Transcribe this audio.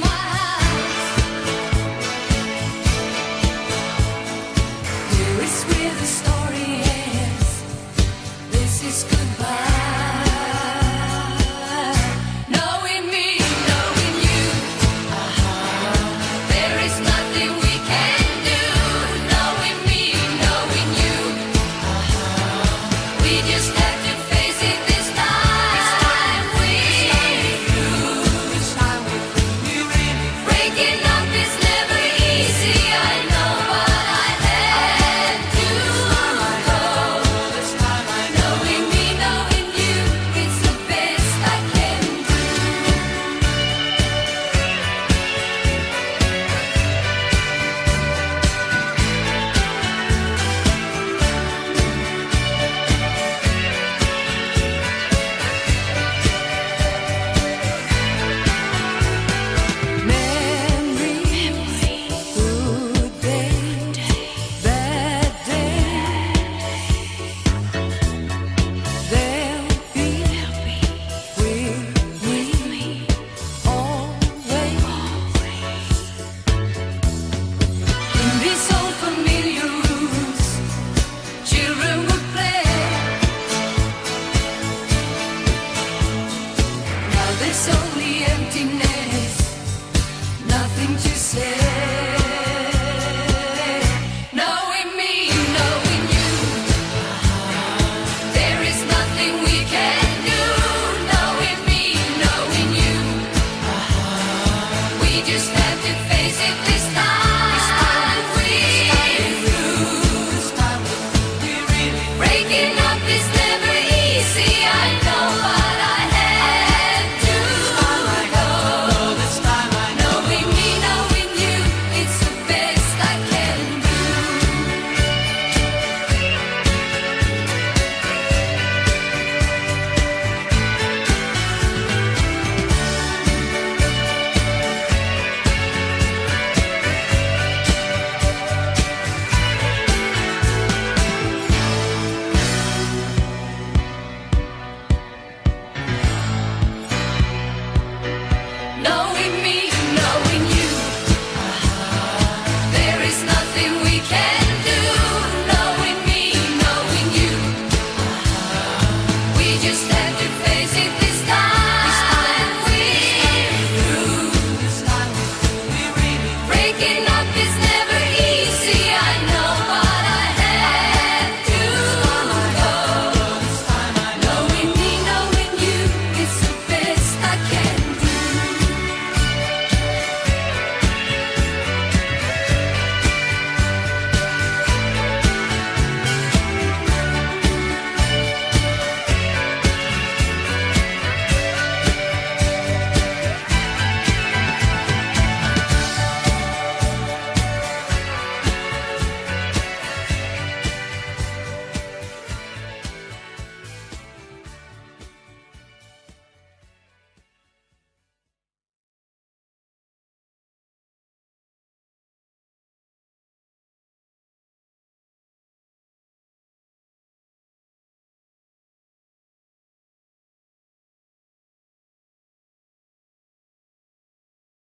my house. just have to face it.